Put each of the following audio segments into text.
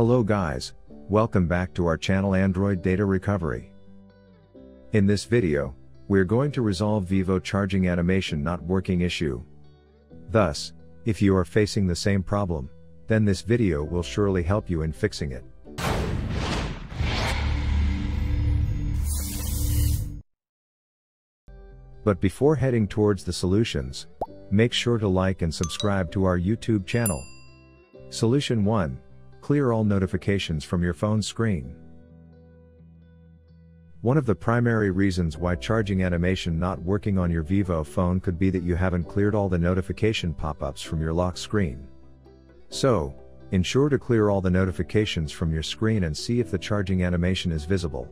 Hello guys, welcome back to our channel Android Data Recovery. In this video, we're going to resolve Vivo charging animation not working issue. Thus, if you are facing the same problem, then this video will surely help you in fixing it. But before heading towards the solutions, make sure to like and subscribe to our YouTube channel. Solution 1. Clear all notifications from your phone screen. One of the primary reasons why charging animation not working on your Vivo phone could be that you haven't cleared all the notification pop-ups from your lock screen. So, ensure to clear all the notifications from your screen and see if the charging animation is visible.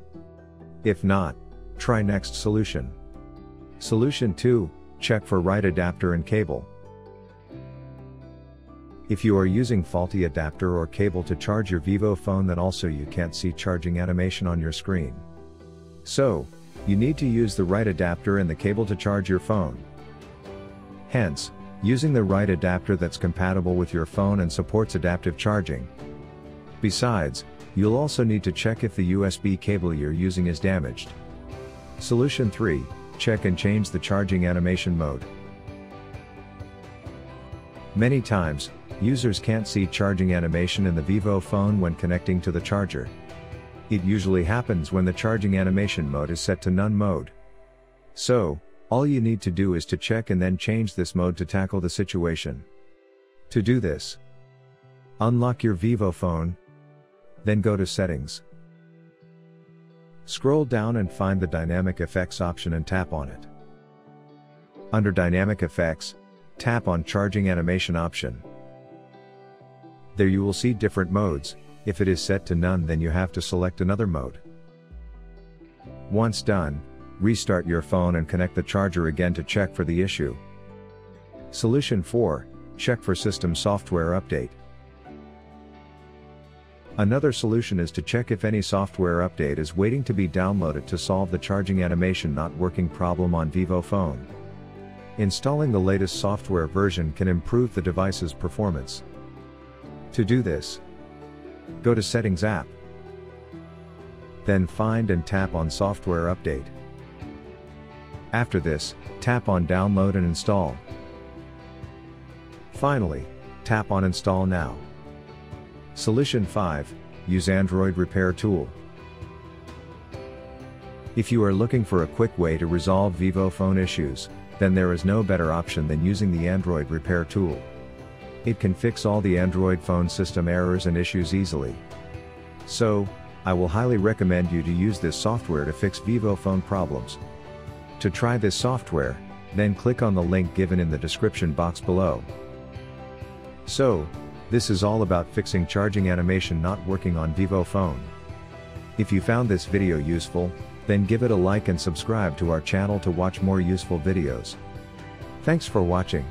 If not, try next solution. Solution 2, check for right adapter and cable. If you are using faulty adapter or cable to charge your Vivo phone then also you can't see charging animation on your screen. So, you need to use the right adapter and the cable to charge your phone. Hence, using the right adapter that's compatible with your phone and supports adaptive charging. Besides, you'll also need to check if the USB cable you're using is damaged. Solution 3, check and change the charging animation mode. Many times, users can't see charging animation in the Vivo phone when connecting to the charger. It usually happens when the charging animation mode is set to none mode. So, all you need to do is to check and then change this mode to tackle the situation. To do this, unlock your Vivo phone, then go to settings. Scroll down and find the Dynamic Effects option and tap on it. Under Dynamic Effects, tap on Charging Animation option. There you will see different modes, if it is set to none then you have to select another mode. Once done, restart your phone and connect the charger again to check for the issue. Solution 4, check for system software update. Another solution is to check if any software update is waiting to be downloaded to solve the charging animation not working problem on Vivo phone. Installing the latest software version can improve the device's performance. To do this, go to Settings app. Then find and tap on Software Update. After this, tap on Download and Install. Finally, tap on Install Now. Solution 5, use Android Repair Tool. If you are looking for a quick way to resolve Vivo phone issues, then there is no better option than using the Android Repair Tool. It can fix all the Android phone system errors and issues easily. So, I will highly recommend you to use this software to fix Vivo phone problems. To try this software, then click on the link given in the description box below. So, this is all about fixing charging animation not working on Vivo phone. If you found this video useful, then give it a like and subscribe to our channel to watch more useful videos. Thanks for watching.